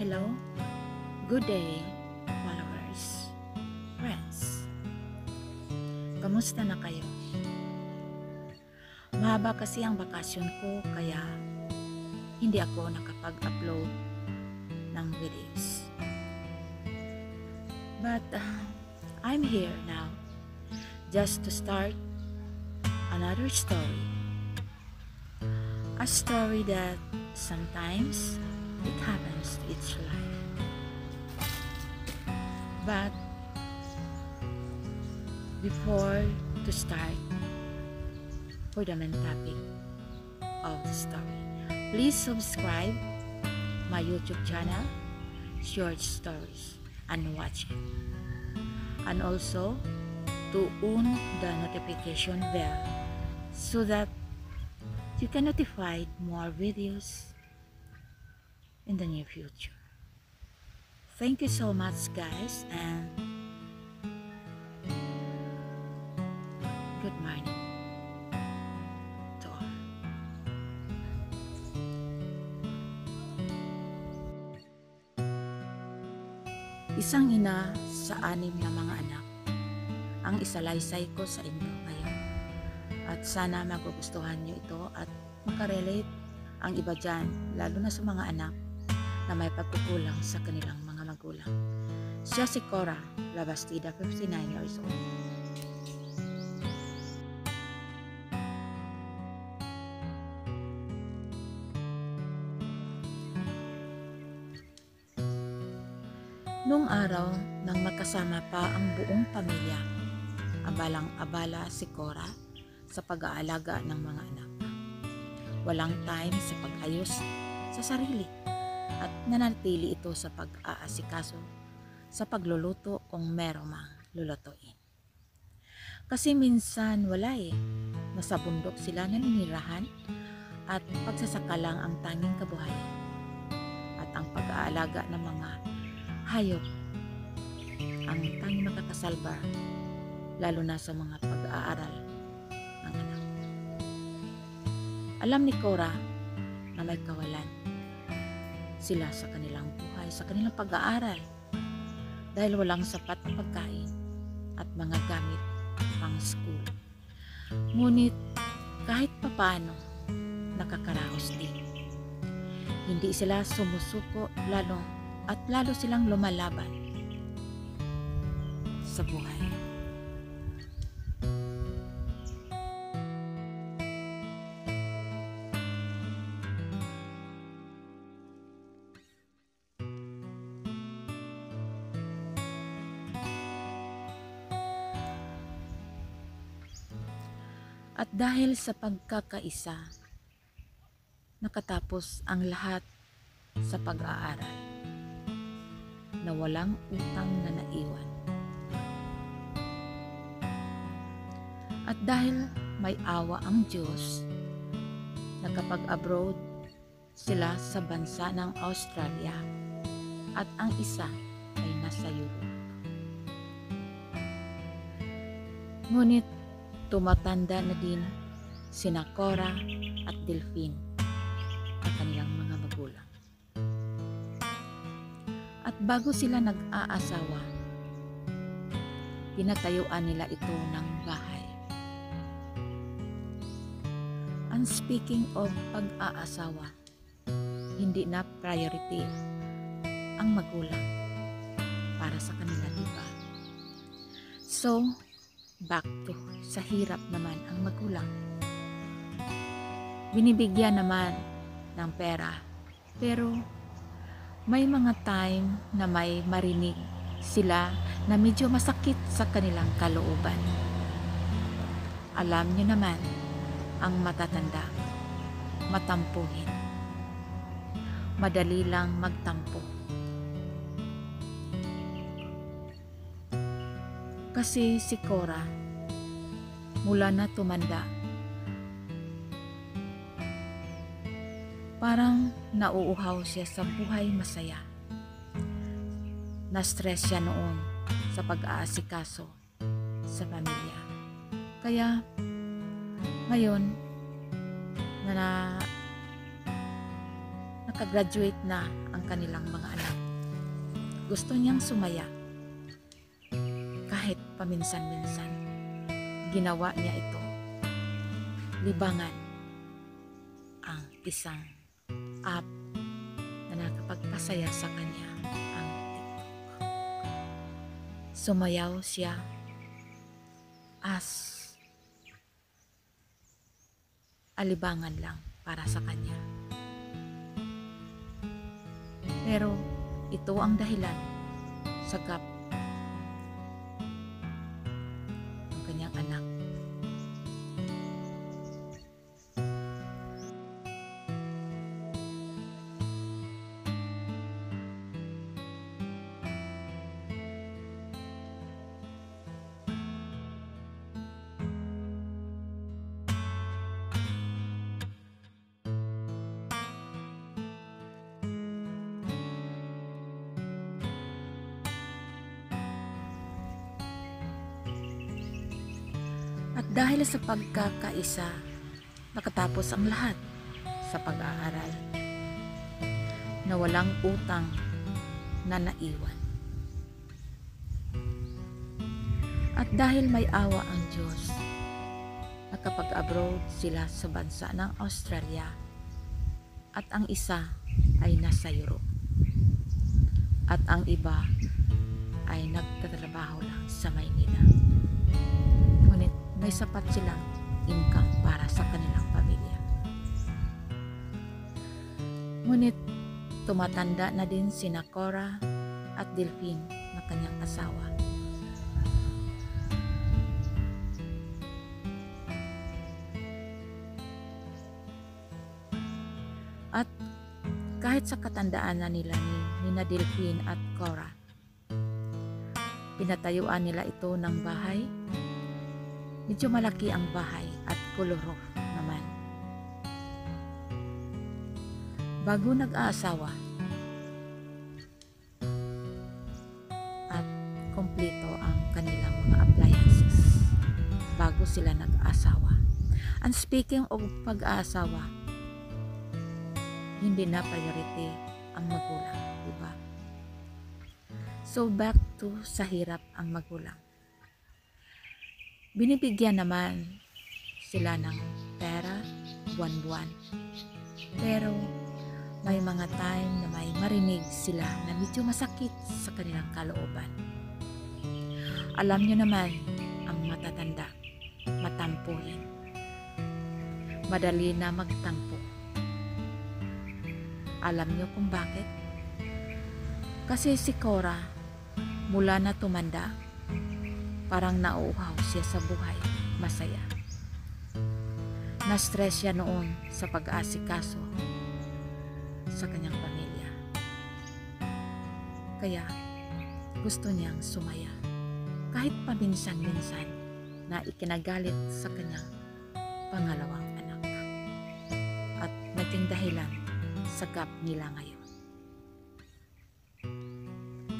Hello? Good day, followers, friends. Kamusta na kayo? Mahaba kasi ang bakasyon ko kaya hindi ako nakapag-upload ng videos. But uh, I'm here now just to start another story. A story that sometimes it happens each life. But before to start for the main topic of the story, please subscribe my YouTube channel, Short Stories, and watch it. And also to on the notification bell so that you can notify more videos in the near future. Thank you so much, guys, and good morning. Isang ina sa anim na mga anak ang isalaysay ko sa inyo ngayon. At sana magugustuhan nyo ito at makarelate ang iba dyan, lalo na sa mga anak na may pagkukulang sa kanilang mga magulang. Siya si Cora Labastida, 59 years old. Noong araw nang magkasama pa ang buong pamilya, abalang-abala si Cora sa pag-aalaga ng mga anak. Walang time sa pag-ayos sa sarili nanatili ito sa pag-aasikaso sa pagluluto kung meron mang lulutuin. Kasi minsan wala eh, nasa bundok sila naninirahan at pagsasaka lang ang tanging kabuhayan at ang pag-aalaga ng mga hayop ang tanging makakasalba lalo na sa mga pag-aaral ng anak. Alam ni Cora na may kawalan sila sa kanilang buhay, sa kanilang pag-aaral dahil walang sapat na pagkain at mga gamit pang school. Ngunit kahit papano nakakaraos din. Hindi sila sumusuko lalo at lalo silang lumalaban sa buhay. Dahil sa pagkakaisa, nakatapos ang lahat sa pag-aaral na walang utang na naiwan. At dahil may awa ang Diyos, nakapag-abroad sila sa bansa ng Australia at ang isa ay nasa Europe. Ngunit tumatanda na din sina Cora at Delphine at kanilang mga magulang. At bago sila nag-aasawa, pinatayuan nila ito ng bahay. And speaking of pag-aasawa, hindi na priority ang magulang para sa kanila, di ba? So, back to sa hirap naman ang magulang. Binibigyan naman ng pera, pero may mga time na may marinig sila na medyo masakit sa kanilang kalooban. Alam niyo naman, ang matatanda, matampuhin. Madali lang magtampo. Kasi si Cora, mula na tumanda, parang nauuhaw siya sa buhay masaya. Na-stress siya noon sa pag-aasikaso sa pamilya. Kaya ngayon na, na Nakagraduate na ang kanilang mga anak. Gusto niyang sumaya. Paminsan-minsan, ginawa niya ito. Libangan ang isang app na nakapagpasaya sa kanya ang TikTok. Sumayaw siya as alibangan lang para sa kanya. Pero ito ang dahilan sa gap ng kanyang anak. Dahil sa pagkakaisa, nakatapos ang lahat sa pag-aaral na walang utang na naiwan. At dahil may awa ang Diyos, nakapag-abroad sila sa bansa ng Australia at ang isa ay nasa Europe at ang iba ay nagtatrabaho lang sa Maynila. May sapat silang income para sa kanilang pamilya. Ngunit tumatanda na din si Cora at Delphine na kanyang asawa. At kahit sa katandaan na nila ni Nina Delphine at Cora, pinatayuan nila ito ng bahay Medyo malaki ang bahay at koloro naman. Bago nag-aasawa at kompleto ang kanilang mga appliances bago sila nag-asawa. And speaking of pag-aasawa, hindi na priority ang magulang, di ba? So back to sa hirap ang magulang binibigyan naman sila ng pera buwan-buwan. Pero may mga time na may marinig sila na medyo masakit sa kanilang kalooban. Alam nyo naman ang matatanda, matampuhin. Madali na magtampo. Alam nyo kung bakit? Kasi si Cora, mula na tumanda, Parang nauuhaw siya sa buhay, masaya. Na-stress siya noon sa pag-aasikaso sa kanyang pamilya. Kaya gusto niyang sumaya kahit paminsan-minsan na ikinagalit sa kanyang pangalawang anak at naging dahilan sa gap nila ngayon.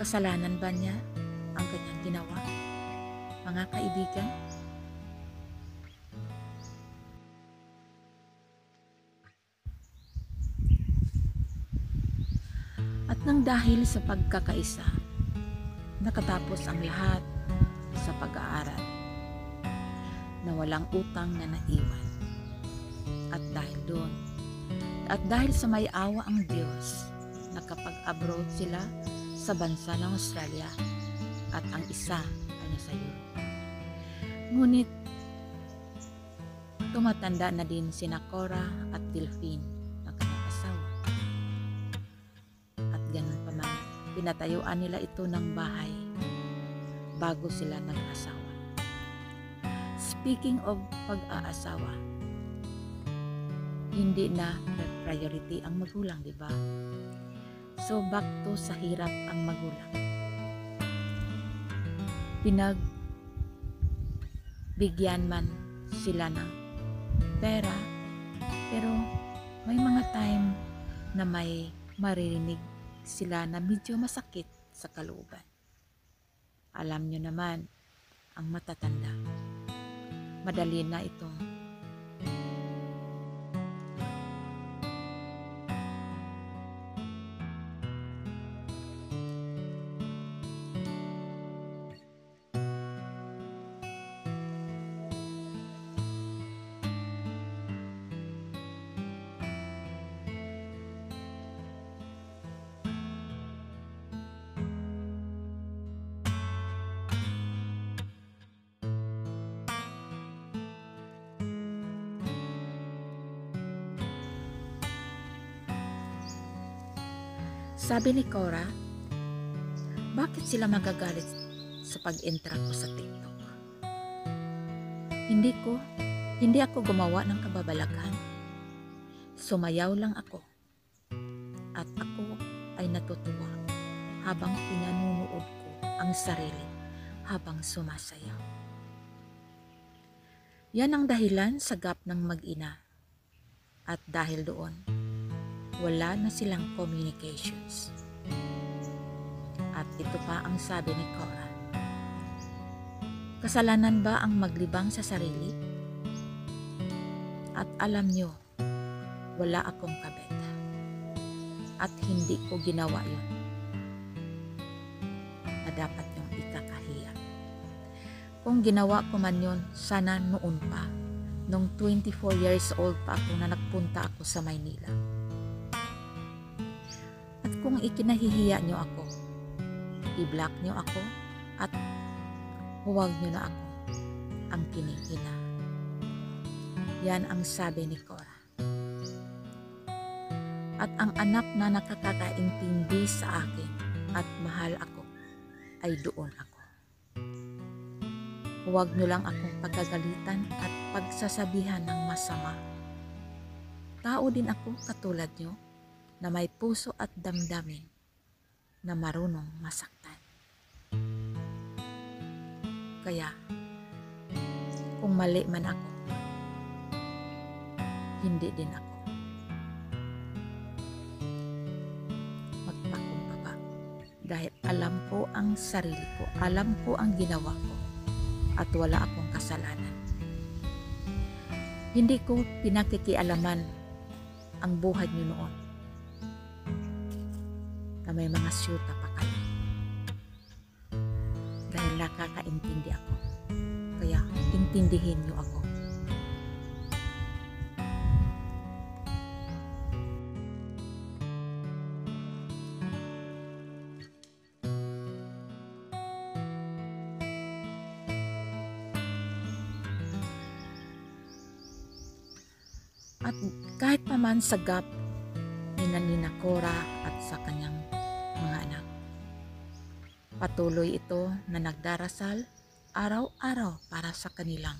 Kasalanan ba niya ang kanyang ginawa? Mga kaibigan? At nang dahil sa pagkakaisa, nakatapos ang lahat sa pag-aaral na walang utang na naiwan. At dahil doon, at dahil sa may awa ang Diyos, nakapag-abroad sila sa bansa ng Australia at ang isa ay nasa Europe. Ngunit, tumatanda na din si Cora at Delphine na kanyang. At ganun pa man, pinatayuan nila ito ng bahay bago sila nag-asawa. Speaking of pag-aasawa, hindi na priority ang magulang, di ba? So back to sa hirap ang magulang. Pinag bigyan man sila ng pera pero may mga time na may maririnig sila na medyo masakit sa kalooban. Alam nyo naman, ang matatanda. Madali na itong Sabi ni Cora, bakit sila magagalit sa pag-entra ko sa TikTok? Hindi ko, hindi ako gumawa ng kababalagan. Sumayaw lang ako. At ako ay natutuwa habang pinanunood ko ang sarili habang sumasayaw. Yan ang dahilan sa gap ng mag-ina. At dahil doon, wala na silang communications. At ito pa ang sabi ni Cora. Kasalanan ba ang maglibang sa sarili? At alam nyo, wala akong kabet. At hindi ko ginawa yun. Na dapat yung ikakahiya. Kung ginawa ko man yun, sana noon pa. Nung 24 years old pa ako na nagpunta ako sa Maynila. Kung ikinahihiya nyo ako, i-block nyo ako at huwag nyo na ako ang kinihina. Yan ang sabi ni Cora. At ang anak na nakakakaintindi sa akin at mahal ako ay doon ako. Huwag nyo lang akong pagagalitan at pagsasabihan ng masama. Tao din ako katulad nyo na may puso at damdamin na marunong masaktan. Kaya, kung mali man ako, hindi din ako. Magpakumbaba. Dahil alam ko ang sarili ko, alam ko ang ginawa ko, at wala akong kasalanan. Hindi ko pinakikialaman ang buhay niyo noon may mga syuta pa kayo. Dahil nakakaintindi ako. Kaya intindihin niyo ako. At kahit paman sa gap ni Nina Cora at sa kanyang mga anak. Patuloy ito na nagdarasal araw-araw para sa kanilang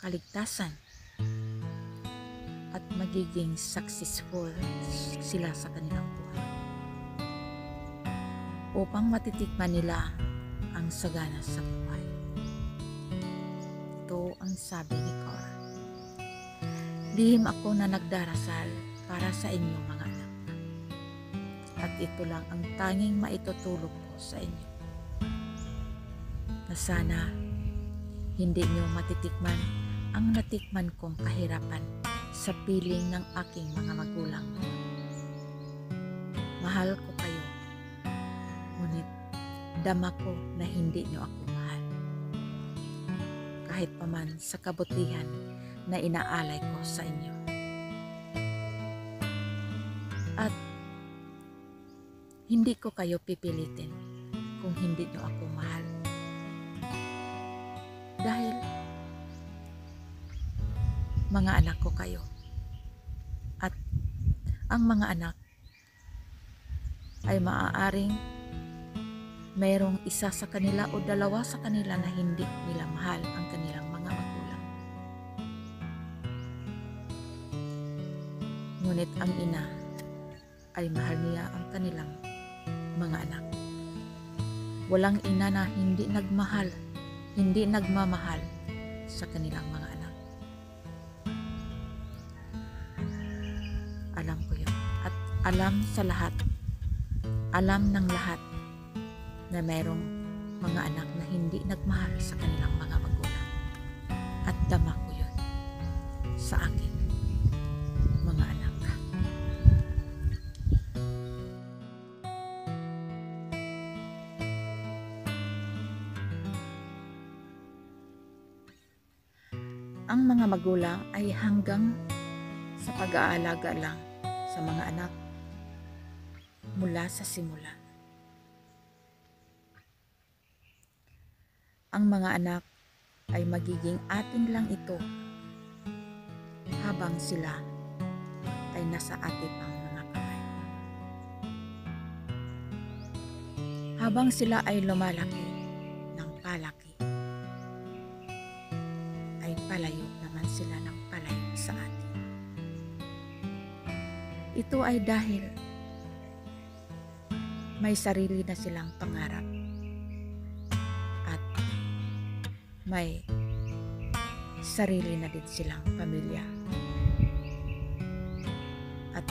kaligtasan at magiging successful sila sa kanilang buhay upang matitikman nila ang sagana sa buhay. Ito ang sabi ni Cora. Lihim ako na nagdarasal para sa inyo mga anak. At ito lang ang tanging maitutulog ko sa inyo. Na sana hindi nyo matitikman ang natikman kong kahirapan sa piling ng aking mga magulang. Mahal ko kayo, ngunit dama ko na hindi nyo ako mahal. Kahit paman sa kabutihan na inaalay ko sa inyo. Hindi ko kayo pipilitin kung hindi nyo ako mahal. Dahil mga anak ko kayo. At ang mga anak ay maaaring mayroong isa sa kanila o dalawa sa kanila na hindi nila mahal ang kanilang mga magulang. Ngunit ang ina ay mahal niya ang kanilang mga anak. Walang ina na hindi nagmahal, hindi nagmamahal sa kanilang mga anak. Alam ko yun. At alam sa lahat, alam ng lahat na mayroong mga anak na hindi nagmahal sa kanilang mga magulang. At dama ko yun sa akin, magulang ay hanggang sa pag-aalaga lang sa mga anak mula sa simula. Ang mga anak ay magiging atin lang ito habang sila ay nasa atin pang mga kamay. Habang sila ay lumalaki ng palaki, Ito ay dahil may sarili na silang pangarap at may sarili na din silang pamilya. At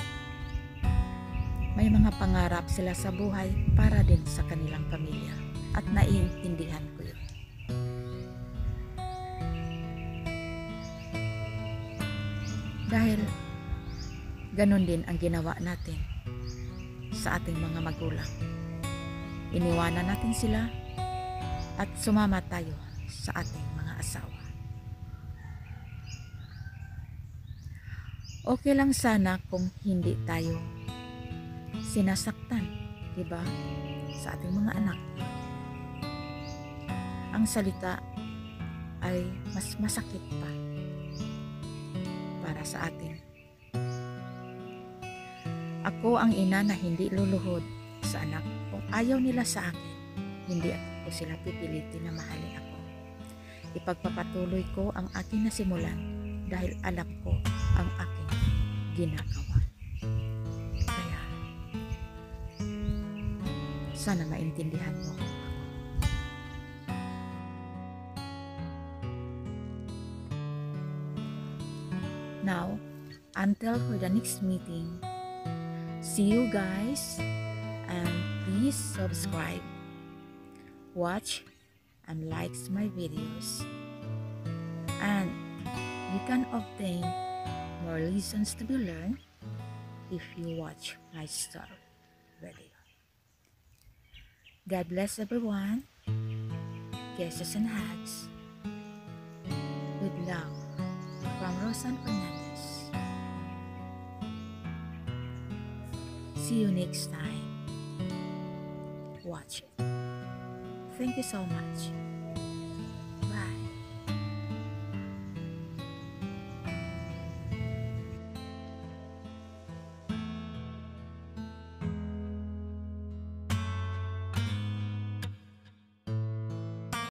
may mga pangarap sila sa buhay para din sa kanilang pamilya at naiintindihan ko yun. Dahil ganun din ang ginawa natin sa ating mga magulang. Iniwanan natin sila at sumama tayo sa ating mga asawa. Okay lang sana kung hindi tayo sinasaktan, di ba? Sa ating mga anak. Ang salita ay mas masakit pa para sa atin. Ako ang ina na hindi luluhod sa anak. Kung ayaw nila sa akin, hindi ko sila pipilitin na mahalin ako. Ipagpapatuloy ko ang aking nasimulan dahil alam ko ang aking ginagawa. Kaya, sana maintindihan mo ako. Now, until for the next meeting, see you guys and please subscribe, watch and likes my videos. And you can obtain more lessons to be learned if you watch my story video. God bless everyone. Kisses and hugs. With love from Rosan Fernandez. See you next time. Watch it. Thank you so much.